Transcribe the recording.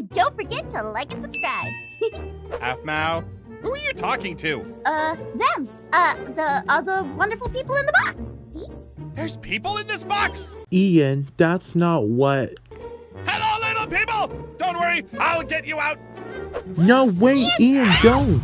And don't forget to like and subscribe. Aphmau, who are you talking to? Uh, them. Uh, the other wonderful people in the box. See? There's people in this box. Ein, that's not what. Hello, little people. Don't worry, I'll get you out. No, wait, Ein, don't.